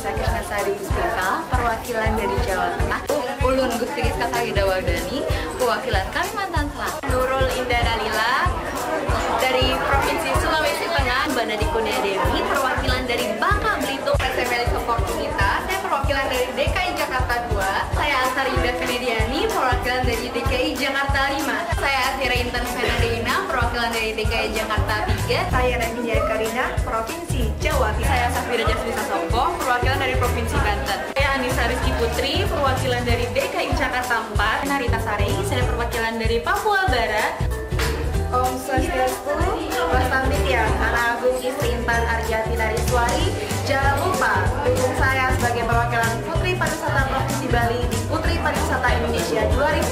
Nisa Krisnasari Spika, perwakilan dari Jawa Tengah. Ulun Gusti Kakagida Wardani, perwakilan Kalimantan Selatan. Nurul Indah Dalila dari Provinsi Sulawesi Tengah. Bana Dikunia Dewi, perwakilan dari Bangka Belitung. Saya Melisa Fortunita, saya perwakilan dari DKI Jakarta 2. Saya Asar Yuda Venediani, perwakilan dari DKI Jakarta 5. Saya Asira Intan Fernandina, perwakilan dari DKI Jakarta 3. Saya Rani Karina, Provinsi Jawa Timur. Saya Safira Jasmine Songko, perwakilan dari Provinsi Banten. Saya Anissa Rizky Putri, perwakilan dari DKI Jakarta 4. Narita Sari, saya perwakilan dari Papua Barat. Om Swastiastu, Wastanitya, Anak Agung Istri Intan Arjati Nariswari. Jangan lupa dukung saya sebagai perwakilan Putri Pariwisata Provinsi Bali di Putri Pariwisata Indonesia 2017.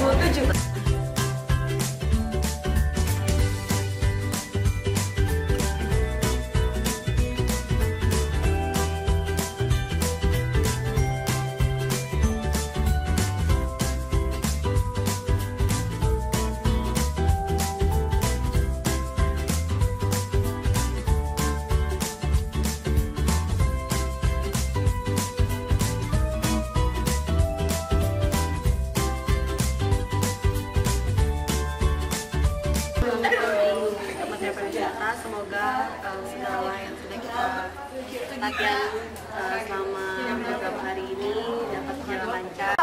Latihan uh, selama beberapa hari ini dapat berjalan lancar.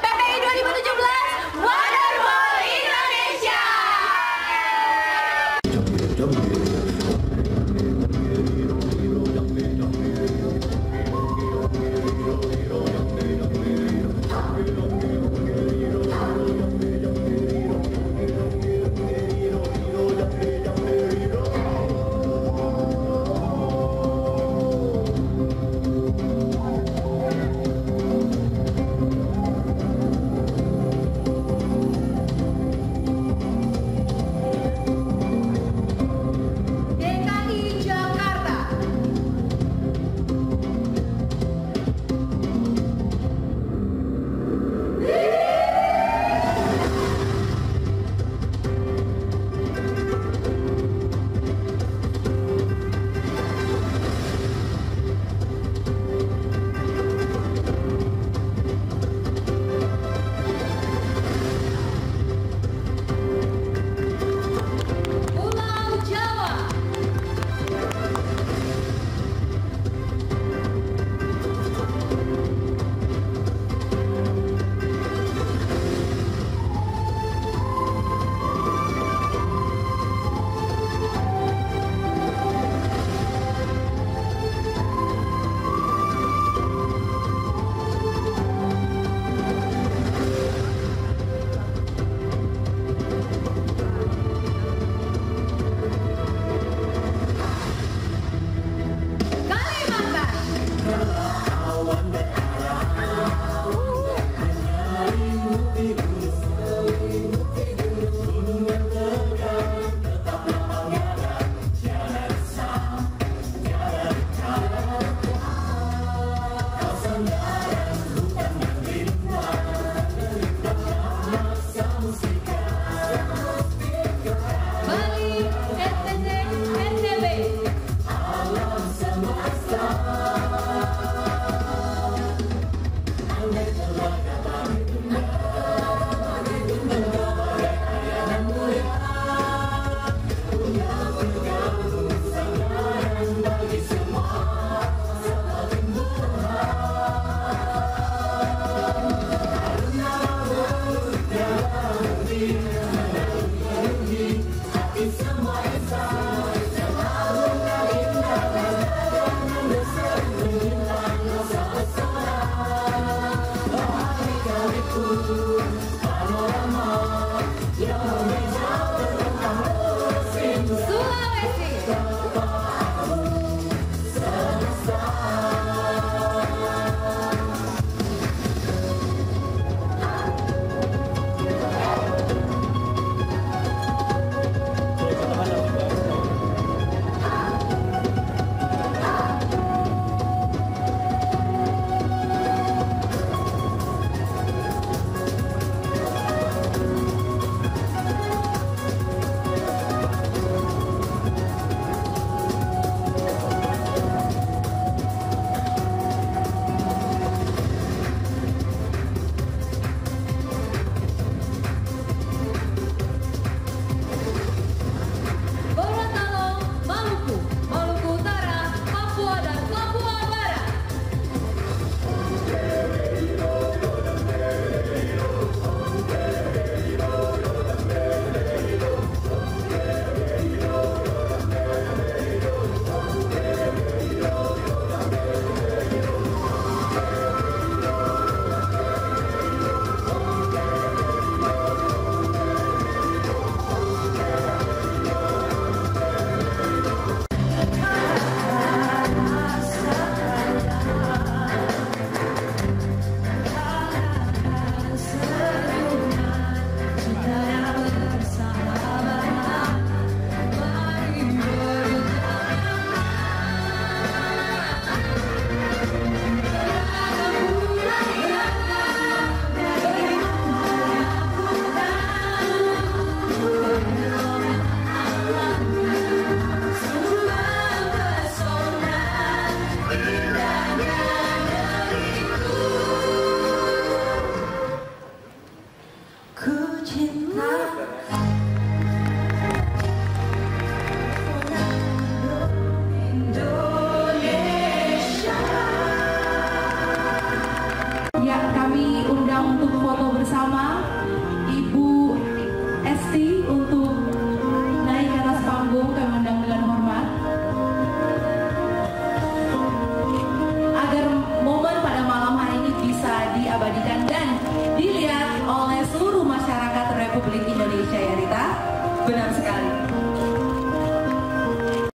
PPI 2017 Panorama, Yahweh.